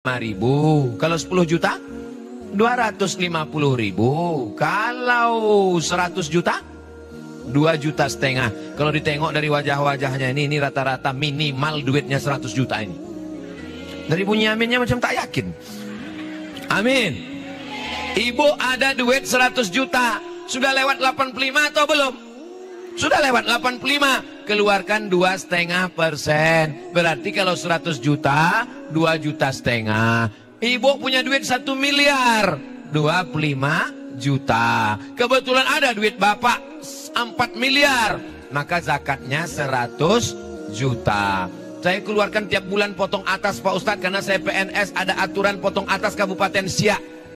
ribu. Kalau 10 juta? 250 ribu. Kalau 100 juta? 2 juta setengah. Kalau ditengok dari wajah-wajahnya ini, ini rata-rata minimal duitnya 100 juta ini. Dari bunyi aminnya macam tak yakin. Amin. Ibu ada duit 100 juta. Sudah lewat 85 atau belum? Sudah lewat 85. Keluarkan dua setengah persen. Berarti kalau 100 juta, 2 juta setengah. Ibu punya duit 1 miliar. 25 juta. Kebetulan ada duit bapak 4 miliar. Maka zakatnya 100 juta. Saya keluarkan tiap bulan potong atas Pak Ustadz karena saya PNS ada aturan potong atas Kabupaten Siak.